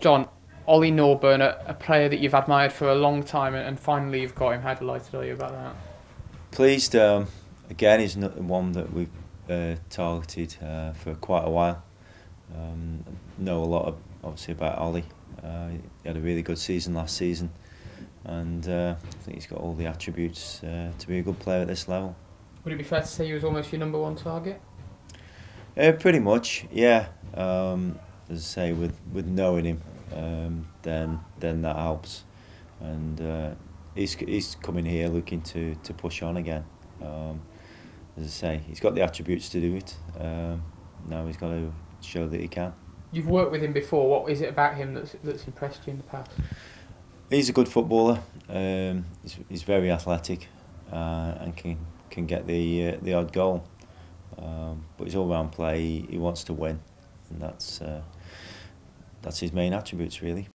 John, Ollie Norburn, a, a player that you've admired for a long time, and, and finally you've got him. How delighted are you about that? Pleased. Um, again, he's not one that we've uh, targeted uh, for quite a while. Um, know a lot of, obviously about Ollie. Uh, he had a really good season last season, and uh, I think he's got all the attributes uh, to be a good player at this level. Would it be fair to say he was almost your number one target? Uh, pretty much, yeah. Um, as I say, with with knowing him, um, then then that helps, and uh, he's he's coming here looking to to push on again. Um, as I say, he's got the attributes to do it. Um, now he's got to show that he can. You've worked with him before. What is it about him that's that's impressed you in the past? He's a good footballer. Um, he's, he's very athletic uh, and can can get the uh, the odd goal. Um, but his all round play, he, he wants to win, and that's uh, that's his main attributes really.